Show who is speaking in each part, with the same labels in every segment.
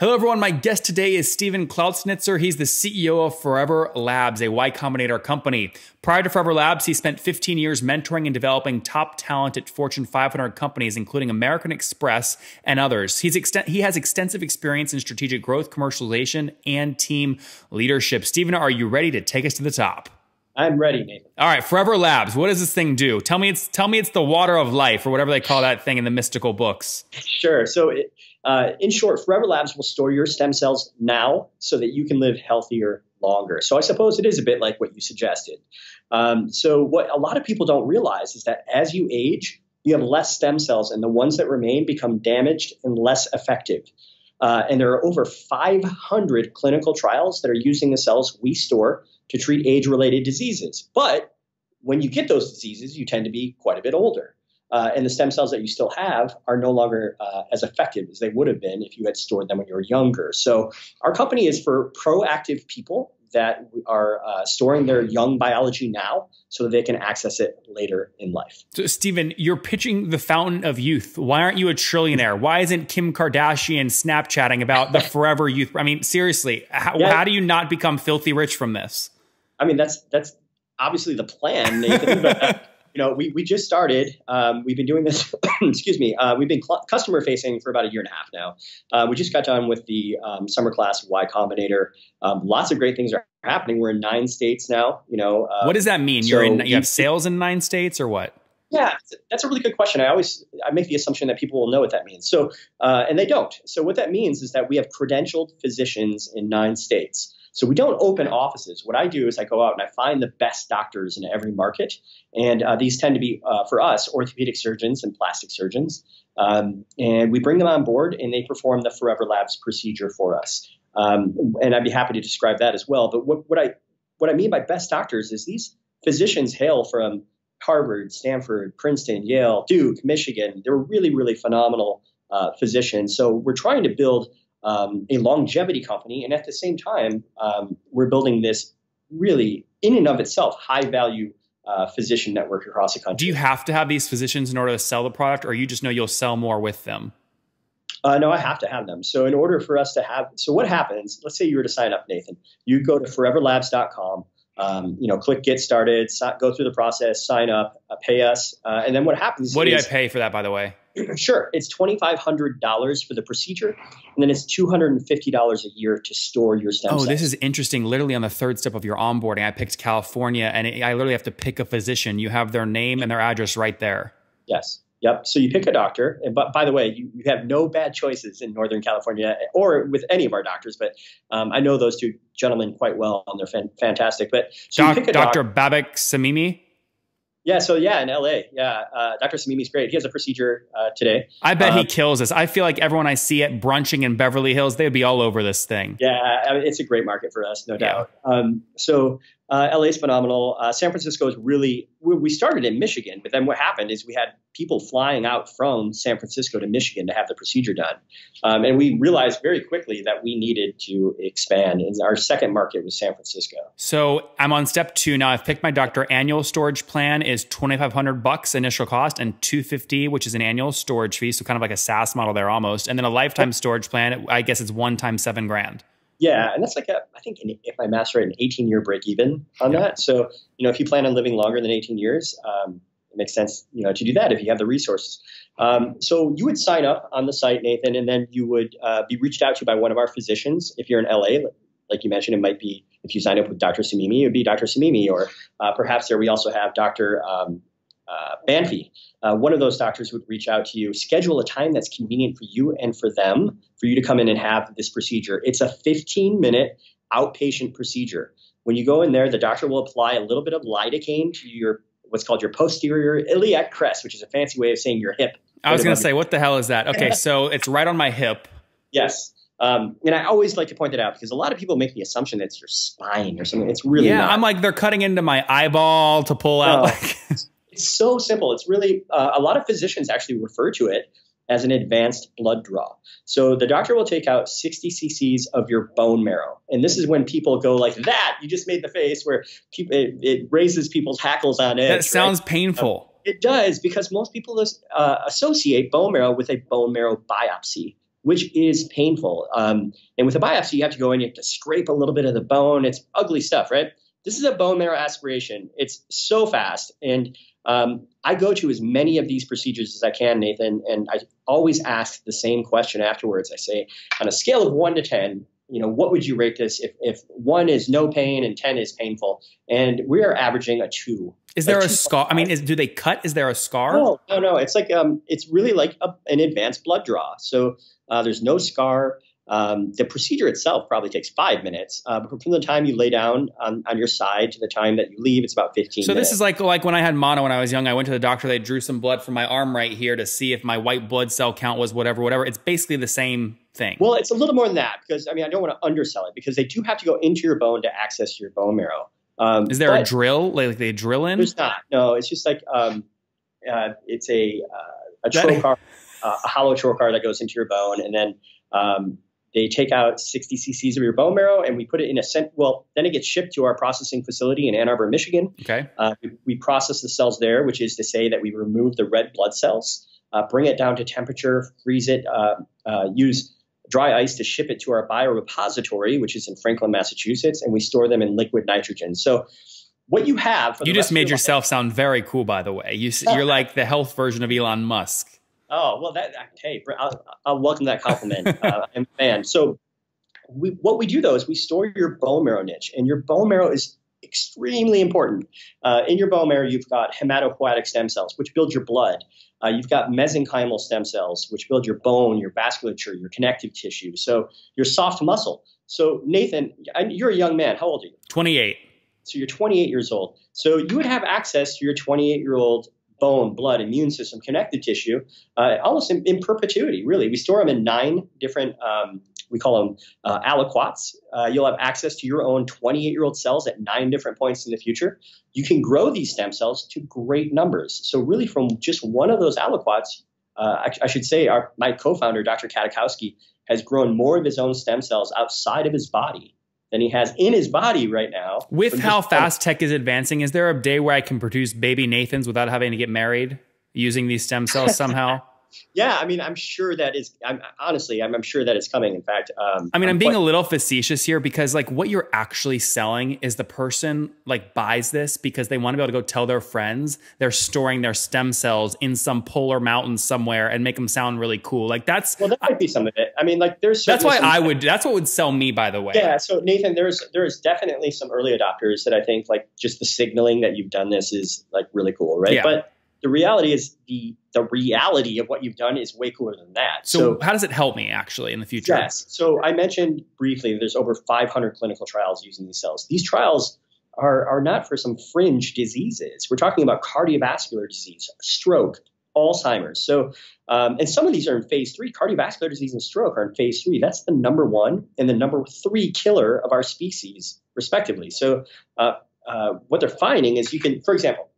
Speaker 1: Hello, everyone. My guest today is Steven Clausnitzer. He's the CEO of Forever Labs, a Y Combinator company. Prior to Forever Labs, he spent 15 years mentoring and developing top talent at Fortune 500 companies, including American Express and others. He's he has extensive experience in strategic growth, commercialization, and team leadership. Steven, are you ready to take us to the top?
Speaker 2: I'm ready, Nathan.
Speaker 1: All right, Forever Labs. What does this thing do? Tell me it's tell me it's the water of life, or whatever they call that thing in the mystical books.
Speaker 2: Sure. So it, uh, in short, Forever Labs will store your stem cells now so that you can live healthier longer. So I suppose it is a bit like what you suggested. Um, so what a lot of people don't realize is that as you age, you have less stem cells, and the ones that remain become damaged and less effective. Uh, and there are over 500 clinical trials that are using the cells we store to treat age-related diseases. But when you get those diseases, you tend to be quite a bit older uh, and the stem cells that you still have are no longer uh, as effective as they would have been if you had stored them when you were younger. So our company is for proactive people that are uh, storing their young biology now so that they can access it later in life.
Speaker 1: So, Steven, you're pitching the fountain of youth. Why aren't you a trillionaire? Why isn't Kim Kardashian Snapchatting about the forever youth? I mean, seriously, how, yeah. how do you not become filthy rich from this?
Speaker 2: I mean, that's that's obviously the plan, Nathan. but, uh, you know, we, we just started. Um, we've been doing this, excuse me, uh, we've been cl- customer facing for about a year and a half now. Uh, we just got done with the um, summer class Y Combinator. Um, lots of great things are happening. We're in nine states now. You know,
Speaker 1: uh, what does that mean? So You're in, you have sales in nine states or what?
Speaker 2: Yeah, that's a really good question. I always I make the assumption that people will know what that means. So, uh, and they don't. So what that means is that we have credentialed physicians in nine states. So we don't open offices. What I do is I go out and I find the best doctors in every market, and uh, these tend to be uh, for us orthopedic surgeons and plastic surgeons, um, and we bring them on board and they perform the Forever Labs procedure for us. Um, and I'd be happy to describe that as well. But what, what I what I mean by best doctors is these physicians hail from Harvard, Stanford, Princeton, Yale, Duke, Michigan. They're really, really phenomenal uh, physicians. So we're trying to build um, a longevity company. And at the same time, um, we're building this really, in and of itself, high value uh, physician network across the country.
Speaker 1: Do you have to have these physicians in order to sell the product, or you just know you'll sell more with them?
Speaker 2: Uh, no, I have to have them. So, in order for us to have, so what happens? Let's say you were to sign up, Nathan. You go to foreverlabs.com. Um, you know, click get started, go through the process, sign up, uh, pay us, uh, and then what happens?
Speaker 1: What
Speaker 2: do
Speaker 1: I pay for that, by the way?
Speaker 2: sure, it's twenty five hundred dollars for the procedure, and then it's two hundred and fifty dollars a year to store your stem
Speaker 1: oh,
Speaker 2: cells.
Speaker 1: This is interesting. Literally on the third step of your onboarding, I picked California, and it, I literally have to pick a physician. You have their name and their address right there.
Speaker 2: Yes. Yep. So you pick a doctor, and but by the way, you, you have no bad choices in Northern California or with any of our doctors. But um, I know those two gentlemen quite well, and they're fan- fantastic. But
Speaker 1: so Doc, Dr. Doc- Babak Samimi.
Speaker 2: Yeah, so yeah, in LA, yeah, uh, Dr. Samimi's great. He has a procedure uh, today.
Speaker 1: I bet um, he kills us. I feel like everyone I see at brunching in Beverly Hills, they would be all over this thing.
Speaker 2: Yeah, I mean, it's a great market for us, no doubt. Um, so uh, LA is phenomenal. Uh, San Francisco is really, we started in Michigan, but then what happened is we had people flying out from San Francisco to Michigan to have the procedure done. Um, and we realized very quickly that we needed to expand. And our second market was San Francisco.
Speaker 1: So I'm on step two now. I've picked my doctor. Annual storage plan is 2,500 bucks initial cost and 250, which is an annual storage fee. So kind of like a SaaS model there almost. And then a lifetime storage plan, I guess it's one time seven grand.
Speaker 2: Yeah, and that's like a, I think if my master right, an 18 year break even on yeah. that. So you know, if you plan on living longer than 18 years, um, it makes sense, you know, to do that if you have the resources. Um, so you would sign up on the site, Nathan, and then you would uh, be reached out to by one of our physicians. If you're in LA, like you mentioned, it might be if you sign up with Dr. Samimi, it would be Dr. Samimi, or uh, perhaps there we also have Dr. Um, uh, Banfi. Uh, one of those doctors would reach out to you, schedule a time that's convenient for you and for them for you to come in and have this procedure. It's a 15 minute outpatient procedure. When you go in there, the doctor will apply a little bit of lidocaine to your what's called your posterior iliac crest, which is a fancy way of saying your hip.
Speaker 1: I was going to say, what the hell is that? Okay, so it's right on my hip.
Speaker 2: Yes. Um, and I always like to point that out because a lot of people make the assumption that it's your spine or something. It's really
Speaker 1: yeah.
Speaker 2: Not.
Speaker 1: I'm like they're cutting into my eyeball to pull out. Like
Speaker 2: it's so simple. It's really uh, a lot of physicians actually refer to it as an advanced blood draw. So the doctor will take out 60 cc's of your bone marrow, and this is when people go like that. You just made the face where people, it, it raises people's hackles on edge.
Speaker 1: That sounds right? painful.
Speaker 2: Uh, it does because most people uh, associate bone marrow with a bone marrow biopsy which is painful. Um, and with a biopsy, you have to go in, you have to scrape a little bit of the bone. It's ugly stuff, right? This is a bone marrow aspiration. It's so fast. And um, I go to as many of these procedures as I can, Nathan, and I always ask the same question afterwards. I say, on a scale of one to 10, you know, what would you rate this if, if one is no pain and 10 is painful? And we are averaging a two.
Speaker 1: Is there a, a scar? I mean, is, do they cut? Is there a scar?
Speaker 2: No, no, no. It's like, um, it's really like a, an advanced blood draw. So uh, there's no scar. Um, the procedure itself probably takes five minutes, uh, but from the time you lay down on, on your side to the time that you leave, it's about 15
Speaker 1: so
Speaker 2: minutes.
Speaker 1: this is like like when I had mono when I was young. I went to the doctor. They drew some blood from my arm right here to see if my white blood cell count was whatever, whatever. It's basically the same thing.
Speaker 2: Well, it's a little more than that because I mean I don't want to undersell it because they do have to go into your bone to access your bone marrow.
Speaker 1: Um, is there a drill like, they drill in?
Speaker 2: There's not. No, it's just like um, uh, it's a uh, a trocar, uh, a hollow trocar that goes into your bone, and then um, they take out 60 cc's of your bone marrow and we put it in a cent. Well, then it gets shipped to our processing facility in Ann Arbor, Michigan.
Speaker 1: Okay.
Speaker 2: Uh, we, we, process the cells there, which is to say that we remove the red blood cells, uh, bring it down to temperature, freeze it, uh, uh use dry ice to ship it to our biorepository, which is in Franklin, Massachusetts, and we store them in liquid nitrogen. So what you have.
Speaker 1: you just made yourself life, sound very cool, by the way. You, you're like the health version of Elon Musk.
Speaker 2: Oh well, that hey, I'll, I'll welcome that compliment. uh, I'm a fan. So, we, what we do though is we store your bone marrow niche, and your bone marrow is extremely important. Uh, in your bone marrow, you've got hematopoietic stem cells, which build your blood. Uh, you've got mesenchymal stem cells, which build your bone, your vasculature, your connective tissue. So your soft muscle. So Nathan, you're a young man. How old are you?
Speaker 1: 28.
Speaker 2: So you're 28 years old. So you would have access to your 28 year old bone, blood, immune system, connective tissue, uh, almost in, in, perpetuity, really. We store them in nine different, um, we call them uh, aliquots. Uh, you'll have access to your own 28 year old cells at nine different points in the future. You can grow these stem cells to great numbers. So, really, from just one of those aliquots, uh, I, I, should say, our, my co founder, Dr. Katakowski, has grown more of his own stem cells outside of his body than he has in his body right now.
Speaker 1: With how fast tech is advancing, is there a day where I can produce baby Nathans without having to get married using these stem cells somehow?
Speaker 2: yeah, I mean, I'm sure that is. I'm honestly, I'm, I'm sure that it's coming. In fact, um,
Speaker 1: I mean, I'm, I'm being quite, a little facetious here because like what you're actually selling is the person like buys this because they want to be able to go tell their friends they're storing their stem cells in some polar mountain somewhere and make them sound really cool. Like that's
Speaker 2: well, that might be some of it. I mean, like there's
Speaker 1: that's why I would. That's what would sell me, by the way.
Speaker 2: Yeah. So Nathan, there's there's definitely some early adopters that I think like just the signaling that you've done this is like really cool, right?
Speaker 1: Yeah.
Speaker 2: But the reality is the the reality of what you've done is way cooler than that.
Speaker 1: So, so, how does it help me actually in the future?
Speaker 2: Yes. So I mentioned briefly there's over 500 clinical trials using these cells. These trials are are not for some fringe diseases. We're talking about cardiovascular disease, stroke, Alzheimer's. So, um, and some of these are in phase three. Cardiovascular disease and stroke are in phase three. That's the number one and the number three killer of our species, respectively. So, uh, uh, what they're finding is you can, for example,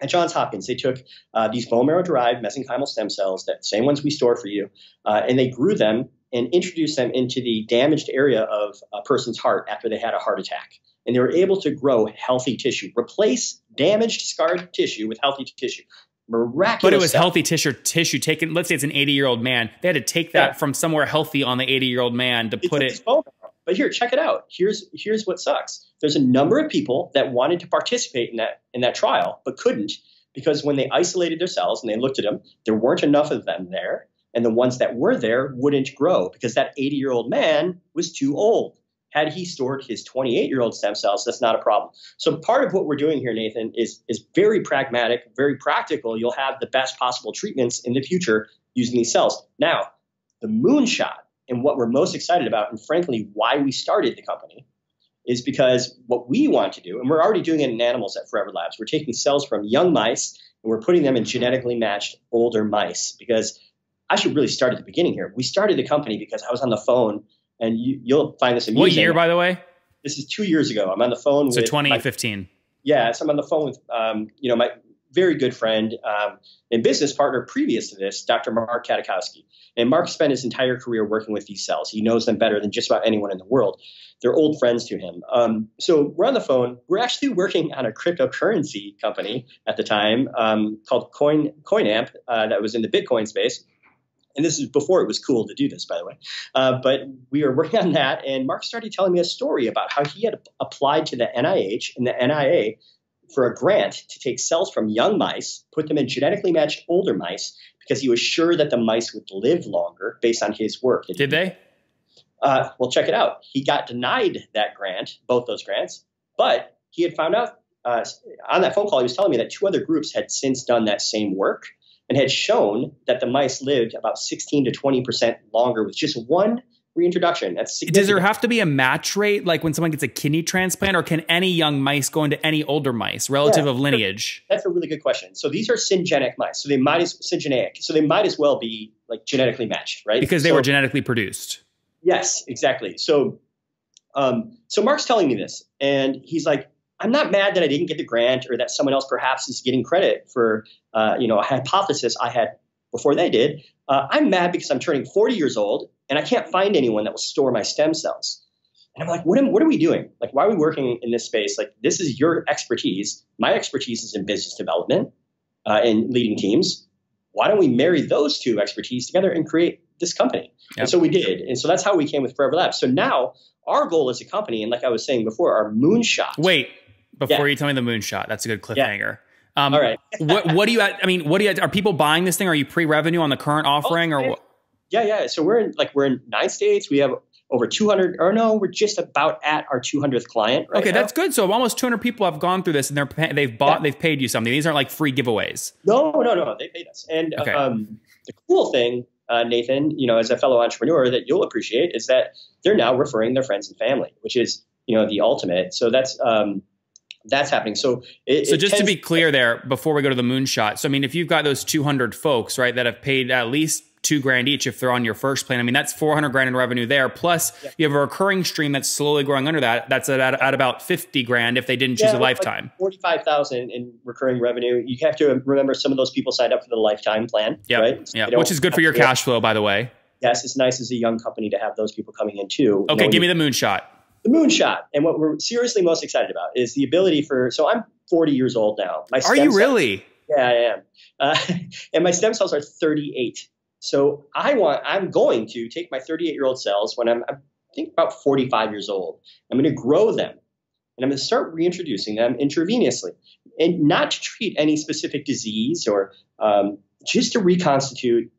Speaker 2: at Johns Hopkins, they took uh, these bone marrow derived mesenchymal stem cells, that same ones we store for you, uh, and they grew them and introduced them into the damaged area of a person's heart after they had a heart attack. And they were able to grow healthy tissue, replace damaged, scarred tissue with healthy tissue. Miraculous.
Speaker 1: But it was
Speaker 2: stuff.
Speaker 1: healthy tissue tissue taken. Let's say it's an 80 year old man. They had to take that yeah. from somewhere healthy on the 80 year old man to put it.
Speaker 2: But here, check it out. Here's here's what sucks. There's a number of people that wanted to participate in that in that trial but couldn't because when they isolated their cells and they looked at them, there weren't enough of them there, and the ones that were there wouldn't grow because that 80 year old man was too old. Had he stored his 28 year old stem cells, that's not a problem. So part of what we're doing here, Nathan, is is very pragmatic, very practical. You'll have the best possible treatments in the future using these cells. Now, the moonshot and what we're most excited about, and frankly, why we started the company, is because what we want to do, and we're already doing it in animals at Forever Labs, we're taking cells from young mice and we're putting them in genetically matched older mice. Because I should really start at the beginning here. We started the company because I was on the phone, and you, will find this amusing.
Speaker 1: What year, by the way?
Speaker 2: This is two years ago. I'm on the phone.
Speaker 1: So 2015. My,
Speaker 2: yeah, so I'm on the phone with um, you know my very good friend um, and business partner previous to this, Dr. Mark Katakowski. And Mark spent his entire career working with these cells. He knows them better than just about anyone in the world. They're old friends to him. Um, so we're on the phone. We're actually working on a cryptocurrency company at the time um, called Coin Coinamp uh, that was in the Bitcoin space. And this is before it was cool to do this, by the way. Uh, but we were working on that, and Mark started telling me a story about how he had applied to the NIH, and the NIA for a grant to take cells from young mice, put them in genetically matched older mice, because he was sure that the mice would live longer based on his work.
Speaker 1: Did they?
Speaker 2: Uh, well, check it out. He got denied that grant, both those grants, but he had found out uh, on that phone call, he was telling me that two other groups had since done that same work and had shown that the mice lived about 16 to 20 percent longer with just one reintroduction. That's
Speaker 1: Does there have to be a match rate, like when someone gets a kidney transplant, or can any young mice go into any older mice, relative yeah, of lineage?
Speaker 2: That's a really good question. So these are syngenic mice, so they might as syngeneic, so they might as well be like genetically matched, right?
Speaker 1: Because they
Speaker 2: so,
Speaker 1: were genetically produced.
Speaker 2: Yes, exactly. So, um, so Mark's telling me this, and he's like, I'm not mad that I didn't get the grant or that someone else perhaps is getting credit for, uh, you know, a hypothesis I had before they did. Uh, I'm mad because I'm turning 40 years old and I can't find anyone that will store my stem cells. And I'm like, what, am, what are we doing? Like, why are we working in this space? Like, this is your expertise. My expertise is in business development uh, and leading teams. Why don't we marry those two expertise together and create this company? Yep. And so we did. And so that's how we came with Forever Labs. So now our goal as a company, and like I was saying before, our moonshot.
Speaker 1: Wait, before yeah. you tell me the moonshot, that's a good cliffhanger. Yeah.
Speaker 2: Um, All right.
Speaker 1: what what do you? I mean, what do you? Are people buying this thing? Are you pre-revenue on the current oh, offering, oh, or what?
Speaker 2: Yeah, yeah. So we're in like we're in nine states. We have over 200 or no we're just about at our 200th client right
Speaker 1: okay
Speaker 2: now.
Speaker 1: that's good so almost 200 people have gone through this and they're they've bought yeah. they've paid you something these aren't like free giveaways
Speaker 2: no no no they paid us and okay. um, the cool thing uh, nathan you know as a fellow entrepreneur that you'll appreciate is that they're now referring their friends and family which is you know the ultimate so that's um, that's happening. So, it,
Speaker 1: so just to be clear, there before we go to the moonshot. So, I mean, if you've got those 200 folks, right, that have paid at least two grand each if they're on your first plan. I mean, that's 400 grand in revenue there. Plus, yeah. you have a recurring stream that's slowly growing under that. That's at, at about 50 grand if they didn't choose yeah, a lifetime.
Speaker 2: Like 45,000 in recurring revenue. You have to remember some of those people signed up for the lifetime plan, right?
Speaker 1: Yeah, which is good for your cash flow, by the way.
Speaker 2: Yes, it's nice as a young company to have those people coming in too.
Speaker 1: Okay, you give me the moonshot
Speaker 2: the moonshot. And what we're seriously most excited about is the ability for. So I'm 40 years old now.
Speaker 1: My Are you cells, really?
Speaker 2: Yeah, I am. Uh, and my stem cells are 38. So I want. I'm going to take my 38 year old cells when I'm, I think about 45 years old. I'm going to grow them, and I'm going to start reintroducing them intravenously, and not to treat any specific disease or um, just to reconstitute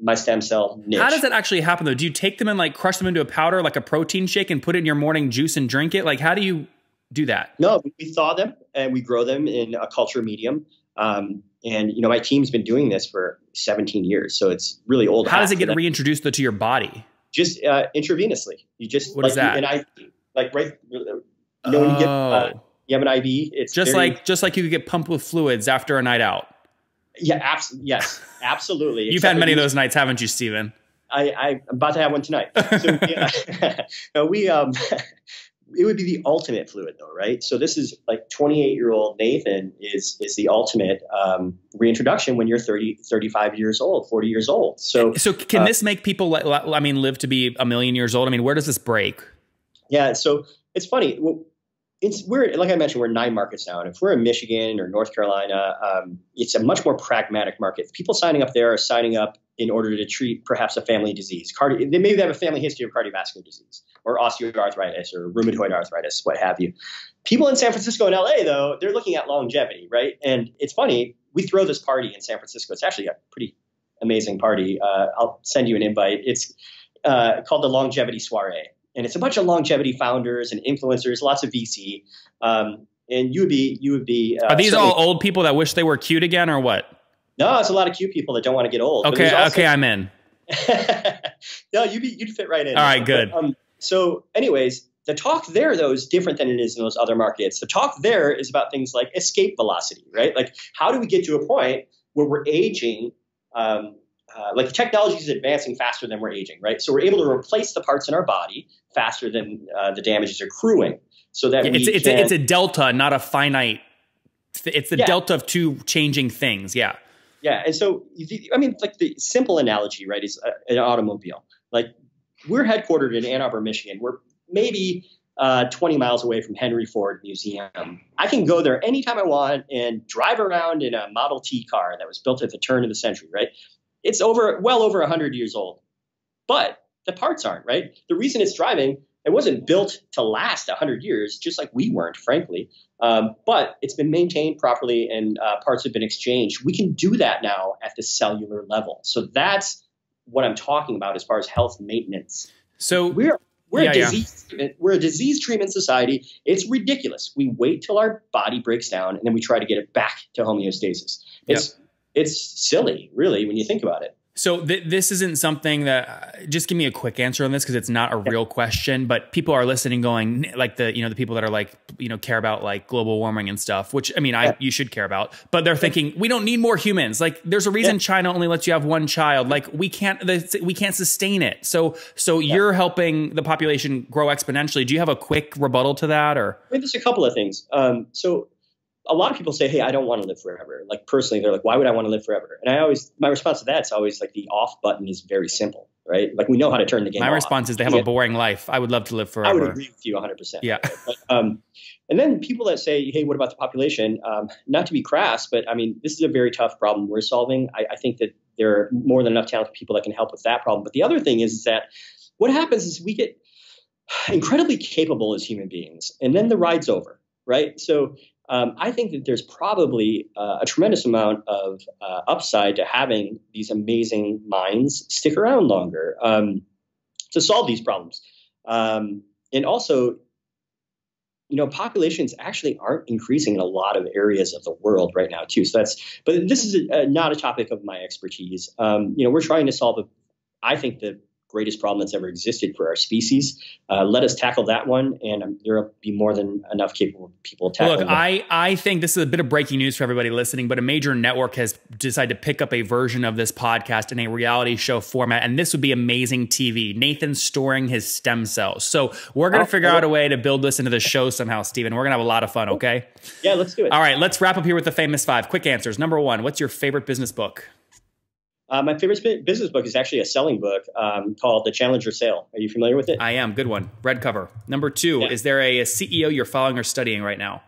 Speaker 2: my stem cell niche.
Speaker 1: How does that actually happen though? Do you take them and like crush them into a powder like a protein shake and put it in your morning juice and drink it? Like how do you do that?
Speaker 2: No, we thaw them and we grow them in a culture medium. Um, and you know, my team's been doing this for 17 years, so it's really old.
Speaker 1: How does it get reintroduced though, to your body?
Speaker 2: Just uh, intravenously. You just
Speaker 1: what like, is that?
Speaker 2: An IV, like right. You know, when you get uh, oh. you have an IV, it's
Speaker 1: just very, like just like you could get pumped with fluids after a night out.
Speaker 2: Yeah, abs- yes, absolutely.
Speaker 1: You've had many of those nights, haven't you, Steven?
Speaker 2: I, I'm about to have one tonight. So yeah, we um, it would be the ultimate fluid though, right? So this is like 28 year old Nathan is is the ultimate um, reintroduction when you're 30, 35 years old, 40 years old. So
Speaker 1: so can uh, this make people? I mean, live to be a million years old? I mean, where does this break?
Speaker 2: Yeah, so it's funny it's we're like I mentioned, we're nine markets now, and if we're in Michigan or North Carolina, um, it's a much more pragmatic market. People signing up there are signing up in order to treat perhaps a family disease. Cardi- they maybe have a family history of cardiovascular disease or osteoarthritis or rheumatoid arthritis, what have you. People in San Francisco and LA, though, they're looking at longevity, right? And it's funny, we throw this party in San Francisco. It's actually a pretty amazing party. Uh, I'll send you an invite. It's uh, called the Longevity Soiree and it's a bunch of longevity founders and influencers, lots of VC. Um, and you would be, you would be.
Speaker 1: Uh, Are these all old people that wish they were cute again, or what?
Speaker 2: No, it's a lot of cute people that don't want to get old.
Speaker 1: Okay, also, okay, I'm in.
Speaker 2: no, you'd be, you'd fit right in.
Speaker 1: All right, good.
Speaker 2: But, um, so, anyways, the talk there though is different than it is in those other markets. The talk there is about things like escape velocity, right? Like, how do we get to a point where we're aging? Um, uh, like technology is advancing faster than we're aging, right? So we're able to replace the parts in our body faster than uh, the damages are accruing, so that
Speaker 1: yeah, it's, it's, a, it's a delta, not a finite. It's the yeah. delta of two changing things. Yeah.
Speaker 2: Yeah, and so I mean, like the simple analogy, right, is uh, an automobile. Like we're headquartered in Ann Arbor, Michigan. We're maybe uh, 20 miles away from Henry Ford Museum. I can go there anytime I want and drive around in a Model T car that was built at the turn of the century, right? it's over well over 100 years old. But the parts aren't, right? The reason it's driving, it wasn't built to last 100 years, just like we weren't, frankly. Um, but it's been maintained properly and uh, parts have been exchanged. We can do that now at the cellular level. So that's what I'm talking about as far as health maintenance.
Speaker 1: So
Speaker 2: we're we're yeah, a disease yeah. we're a disease treatment society. It's ridiculous. We wait till our body breaks down and then we try to get it back to homeostasis. It's yep. it's silly, really, when you think about it.
Speaker 1: So th- this isn't something that. Uh, just give me a quick answer on this because it's not a real question. But people are listening, going like the you know the people that are like you know care about like global warming and stuff. Which I mean, I you should care about. But they're thinking we don't need more humans. Like there's a reason yeah. China only lets you have one child. Like we can't we can't sustain it. So so yeah. you're helping the population grow exponentially. Do you have a quick rebuttal to that or?
Speaker 2: I mean, there's a couple of things. Um, so a lot of people say, "Hey, I don't want to live forever." Like personally, they're like, "Why would I want to live forever?" And I always, my response to that is always like the off button is very simple, right? Like we know how to turn the game.
Speaker 1: My
Speaker 2: off.
Speaker 1: response is they have a boring life. I would love to live forever. I
Speaker 2: would agree with you 100. percent
Speaker 1: Yeah.
Speaker 2: But, um, and then people that say, "Hey, what about the population?" Um, not to be crass, but I mean, this is a very tough problem we're solving. I, I think that there are more than enough talented people that can help with that problem. But the other thing is, is that what happens is we get incredibly capable as human beings, and then the ride's over, right? So um, I think that there's probably uh, a tremendous amount of uh, upside to having these amazing minds stick around longer um, to solve these problems. Um, and also, you know, populations actually aren't increasing in a lot of areas of the world right now, too. So that's, but this is a, a, not a topic of my expertise. Um, you know, we're trying to solve, a, I think, the greatest problem that's ever existed for our species. Uh, let us tackle that one, and um, there will be more than enough capable people tackling.
Speaker 1: Look, I I think this is a bit of breaking news for everybody listening, but a major network has decided to pick up a version of this podcast in a reality show format, and this would be amazing TV. Nathan's storing his stem cells, so we're gonna oh, figure out a way to build this into the show somehow, Steven. We're gonna have a lot of fun. Okay?
Speaker 2: Yeah, let's do it.
Speaker 1: All right, let's wrap up here with the famous five. Quick answers. Number one, what's your favorite business book?
Speaker 2: Uh, my favorite business book is actually a selling book um, called The Challenger Sale. Are you familiar with it?
Speaker 1: I am. Good one. Red cover. Number two, yeah. is there a, a, CEO you're following or studying right now?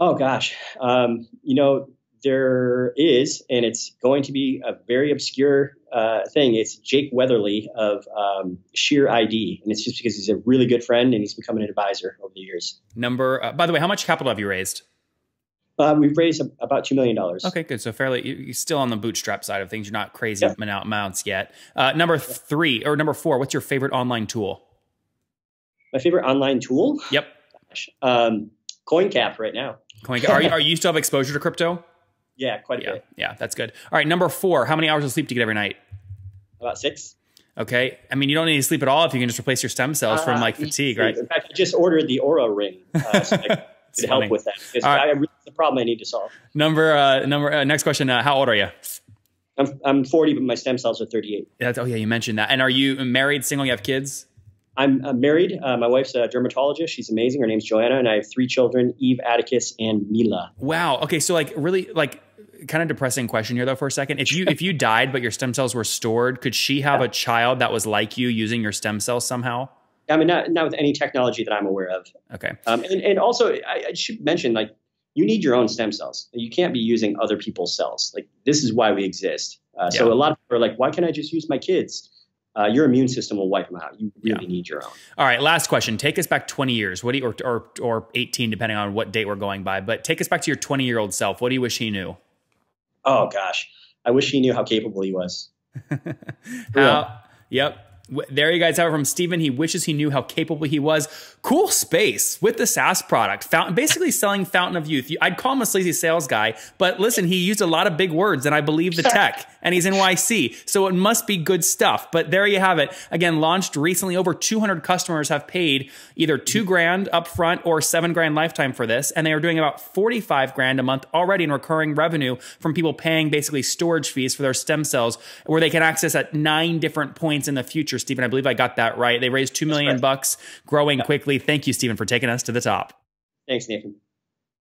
Speaker 2: Oh, gosh. Um, you know, there is, and it's going to be a very obscure uh, thing. It's Jake Weatherly of um, SheerID, and it's just because he's a really good friend and he's become an advisor over the years.
Speaker 1: Number, uh, by the way, how much capital have you raised?
Speaker 2: Uh, we've raised about two million dollars.
Speaker 1: Okay, good. So fairly, you're still on the bootstrap side of things. You're not crazy yep. amounts yet. Uh, number three or number four. What's your favorite online tool?
Speaker 2: My favorite online tool?
Speaker 1: Yep.
Speaker 2: Um, CoinCap right now.
Speaker 1: CoinCap. Are you, are you still have exposure to crypto?
Speaker 2: Yeah, quite a
Speaker 1: yeah,
Speaker 2: bit.
Speaker 1: Yeah, that's good. All right, number four. How many hours of sleep do you get every night?
Speaker 2: About six.
Speaker 1: Okay. I mean, you don't need to sleep at all if you can just replace your stem cells uh, from like fatigue, right?
Speaker 2: In fact, I just ordered the Oura ring. Uh, so could help with that. It's, right. I, it's a problem I need to solve.
Speaker 1: Number uh, number uh, next question. Uh, how old are you?
Speaker 2: I'm I'm 40, but my stem cells are 38.
Speaker 1: That's, oh yeah, you mentioned that. And are you married, single? You have kids?
Speaker 2: I'm, I'm married. Uh, my wife's a dermatologist. She's amazing. Her name's Joanna, and I have three children: Eve, Atticus, and Mila.
Speaker 1: Wow. Okay, so like really like kind of depressing question here though for a second. If you if you died but your stem cells were stored, could she have yeah. a child that was like you using your stem cells somehow?
Speaker 2: I mean, not, not with any technology that I'm aware of.
Speaker 1: Okay.
Speaker 2: Um, and, and also, I, I should mention, like, you need your own stem cells. You can't be using other people's cells. Like, this is why we exist. Uh, yeah. So a lot of people are like, why can't I just use my kids? Uh, your immune system will wipe them out. You really yeah. need your own.
Speaker 1: All right, last question. Take us back 20 years. What do you, or, or, or 18, depending on what date we're going by, but take us back to your 20 year old self. What do you wish he knew?
Speaker 2: Oh, gosh. I wish he knew how capable he was.
Speaker 1: how, yep there you guys have it from Steven. He wishes he knew how capable he was. Cool space with the SaaS product. Fountain, basically selling Fountain of Youth. I'd call him a sleazy sales guy, but listen, he used a lot of big words and I believe the tech and he's in NYC. So it must be good stuff. But there you have it. Again, launched recently. Over 200 customers have paid either two grand upfront or seven grand lifetime for this. And they are doing about 45 grand a month already in recurring revenue from people paying basically storage fees for their stem cells where they can access at nine different points in the future future, Steven. I believe I got that right. They raised two million bucks, growing quickly. Thank you, Steven, for taking us to the top.
Speaker 2: Thanks, Nathan.